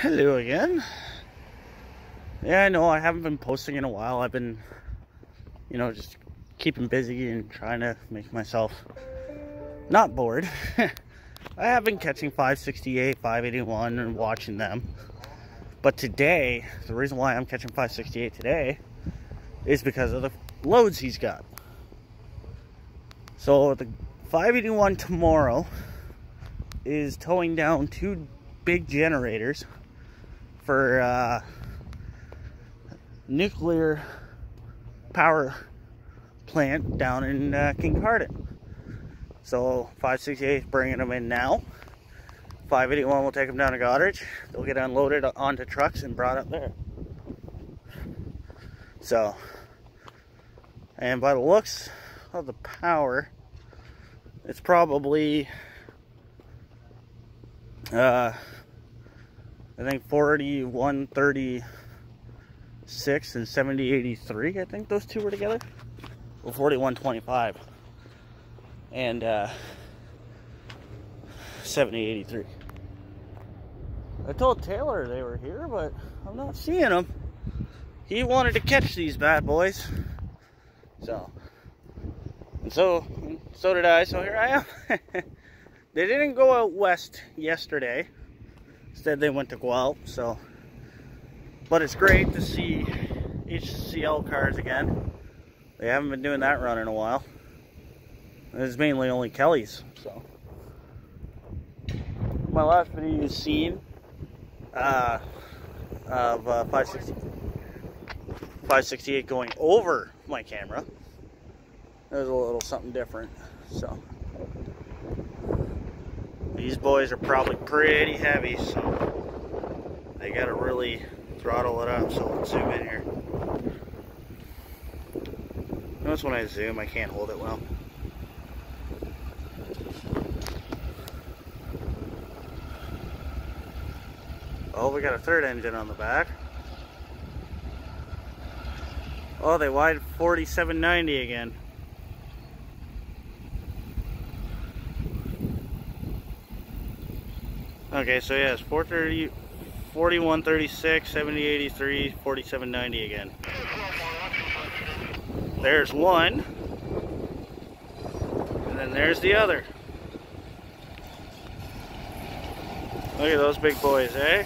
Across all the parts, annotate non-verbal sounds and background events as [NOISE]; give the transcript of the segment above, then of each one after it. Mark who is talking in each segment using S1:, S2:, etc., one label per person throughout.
S1: Hello again. Yeah, I know I haven't been posting in a while. I've been, you know, just keeping busy and trying to make myself not bored. [LAUGHS] I have been catching 568, 581 and watching them. But today, the reason why I'm catching 568 today is because of the loads he's got. So the 581 tomorrow is towing down two big generators for uh, nuclear power plant down in uh. So 568 bringing them in now. 581 will take them down to Goderich. They'll get unloaded onto trucks and brought up there. So, and by the looks of the power, it's probably uh, I think 4136 and 7083. I think those two were together. Well, 4125 and uh, 7083. I told Taylor they were here, but I'm not seeing them. He wanted to catch these bad boys. So, and so, so did I, so here I am. [LAUGHS] they didn't go out west yesterday. Instead, they went to Guelph, so. But it's great to see HCL cars again. They haven't been doing that run in a while. It's mainly only Kelly's, so. My last video you've seen uh, of uh, 560, 568 going over my camera. There's a little something different, so. These boys are probably pretty heavy, so they gotta really throttle it up. So let's zoom in here. Notice when I zoom, I can't hold it well. Oh, we got a third engine on the back. Oh, they wide 4790 again. Okay, so yeah, it's 430, 4136, 7083, 4790 again. There's one. And then there's the other. Look at those big boys, eh?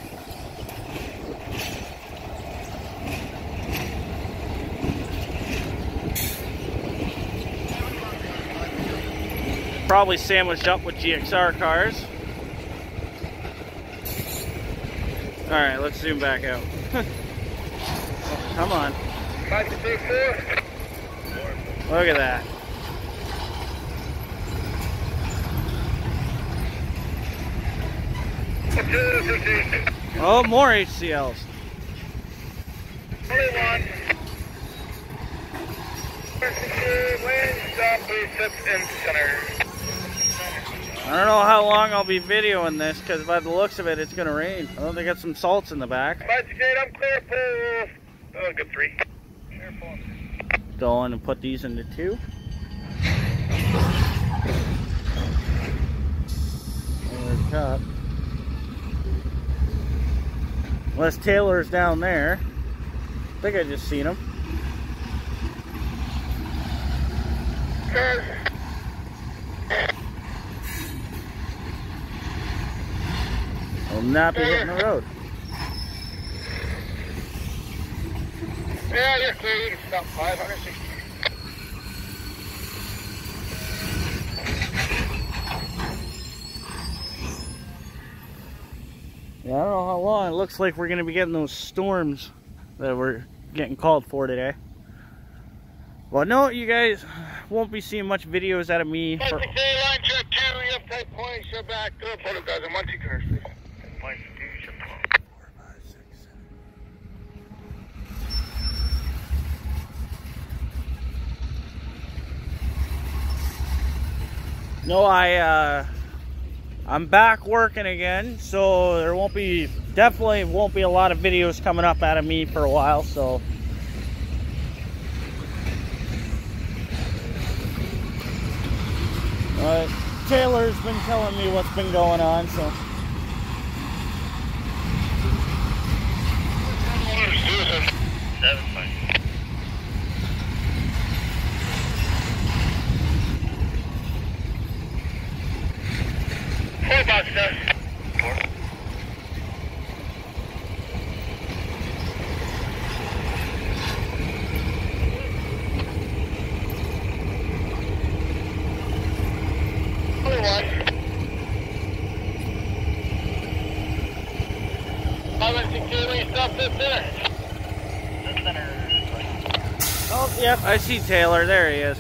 S1: Probably sandwiched up with GXR cars. All right, let's zoom back out. [LAUGHS] Come on. Look at that. Oh, more HCLs. Only one. I don't know how long I'll be videoing this because by the looks of it, it's going to rain. Oh, they got some salts in the back.
S2: I'm clear for oh, good three.
S1: Go on and put these into two. There's top. Unless Taylor's down there. I think I just seen him. Will not be hitting the road.
S2: Yeah, you're clear. You can stop 560.
S1: Yeah, I don't know how long. It looks like we're going to be getting those storms that we're getting called for today. Well, no, you guys won't be seeing much videos out of me. For...
S2: line check two, you have type points, you're back, good photo guys, and one, two cars, please.
S1: No, I, uh, I'm back working again, so there won't be, definitely won't be a lot of videos coming up out of me for a while, so. Taylor's been telling me what's been going on, so.
S2: 562, stop this center.
S1: Oh, yep, I see Taylor. There he is.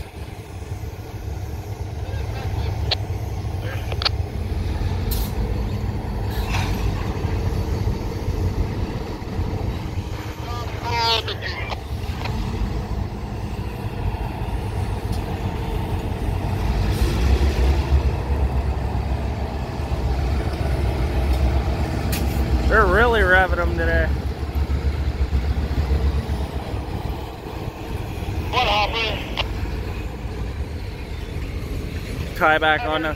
S1: They're really revving them today.
S2: One hopper.
S1: Tie back on the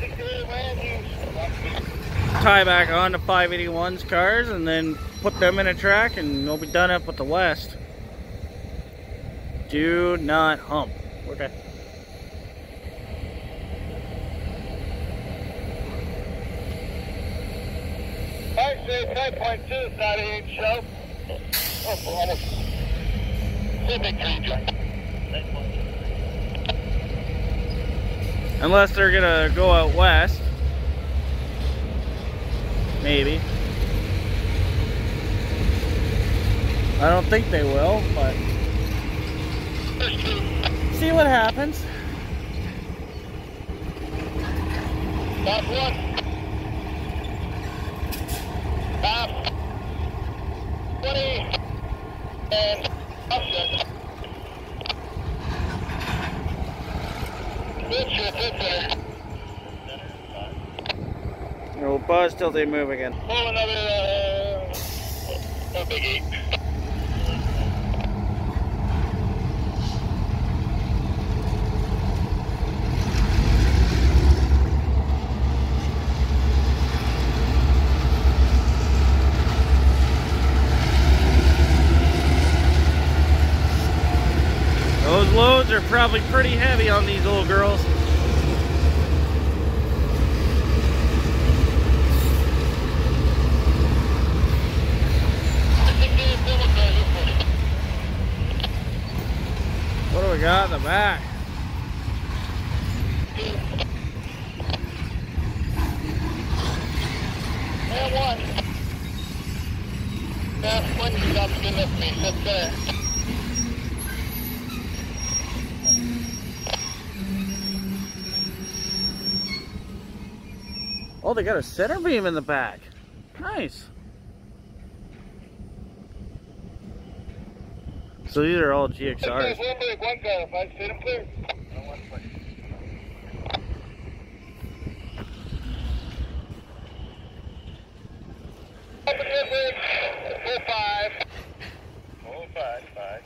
S1: tie back on the 581's cars and then put them in a track and we'll be done up with the west. Do not hump. Okay.
S2: Actually, 10.2 is not even show. Oh, almost.
S1: Unless they're gonna go out west. Maybe. I don't think they will, but see what happens.
S2: That's one. Half. 20. And offset. Good shit, good there.
S1: We'll buzz till they move again.
S2: Pull another, uh, a big eight.
S1: Those loads are probably pretty heavy on these little girls. What do we got the back?
S2: And one. That's one you got to me. There.
S1: Oh, they got a center beam in the back. Nice. So these are all GXRs.
S2: one big, one car. If I sit him clear. Open your big. Full five. Full five, five.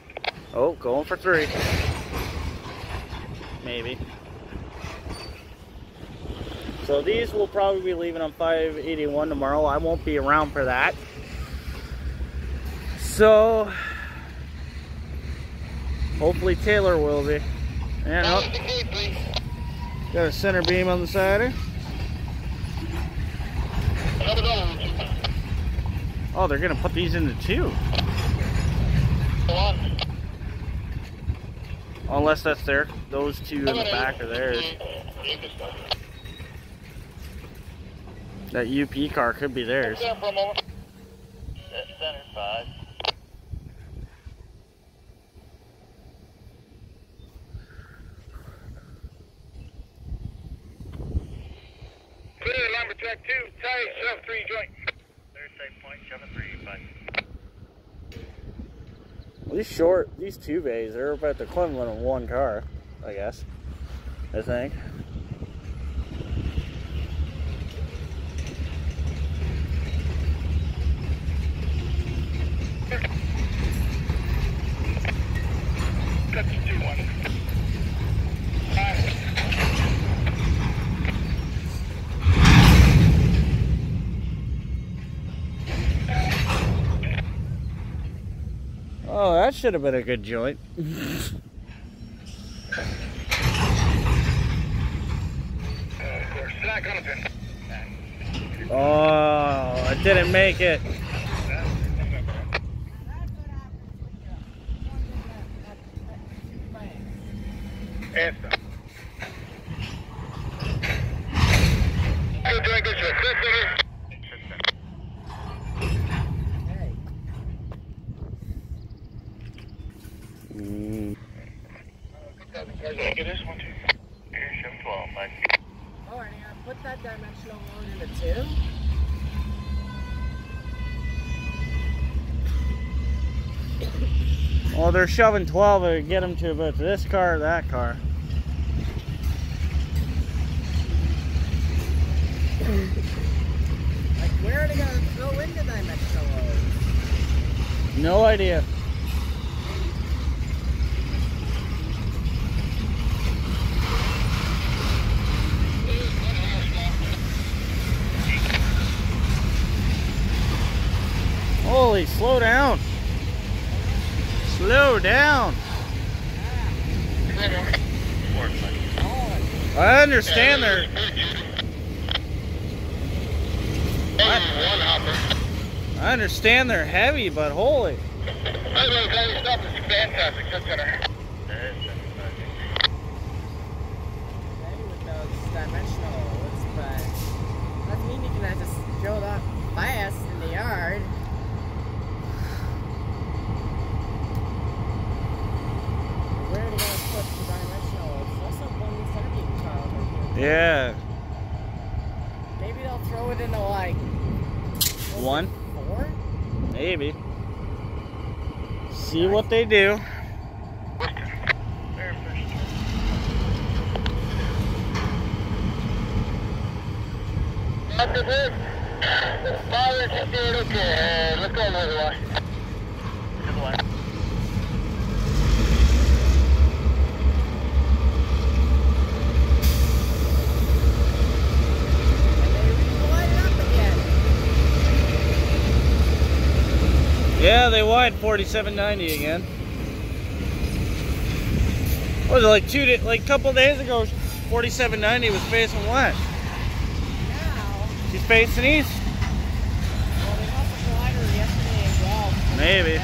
S1: Oh, going for three. Maybe. So these will probably be leaving on 581 tomorrow. I won't be around for that. So hopefully Taylor will be. And
S2: That was the key, please.
S1: got a center beam on the side. Oh, they're gonna put these into two.
S2: On.
S1: Unless that's their those two in the back are theirs. That UP car could be theirs.
S2: Stand for a moment. Center five. Clear lumberjack two, tie shove three joint. Third side point, shove three, five.
S1: These short, these two bays, they're about the equivalent of one car, I guess. I think.
S2: Cut the two one.
S1: Should have been a good joint.
S2: Of course, not gonna pin.
S1: Oh, I didn't make it.
S2: that dimensional in 2.
S1: Well, they're shoving 12 to get them to both this car or that car.
S3: like, where are they going to dimensional?
S1: No idea. Slow down. Slow down. I understand they're
S2: One.
S1: I understand they're heavy, but holy.
S3: Dimensional but mean you can just that fast in the yard. Where are they gonna put the dimensional loads? That's not one seventeen child right here.
S1: Yeah.
S3: Maybe they'll throw it into like
S1: One,
S3: four?
S1: maybe. See what they do.
S2: After this, father just did okay. Let's go another one.
S3: And they relight it up again.
S1: Yeah, they wide 4790 again. What was it like two, da- like a couple days ago? 4790 was facing west.
S3: Now,
S1: She's facing east.
S3: well, they yesterday as well.
S1: Maybe.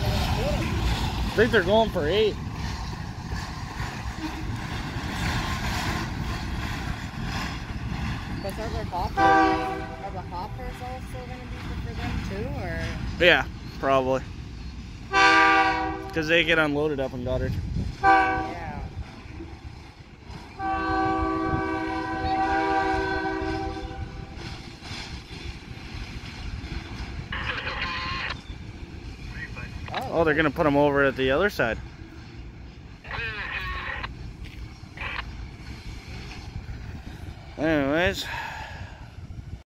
S1: I think they're going for eight.
S3: But are the hoppers, are the hoppers also going to be for them too, or?
S1: Yeah, probably. Because they get unloaded up in Goddard.
S3: Yeah.
S1: Oh, they're going to put them over at the other side. Anyways.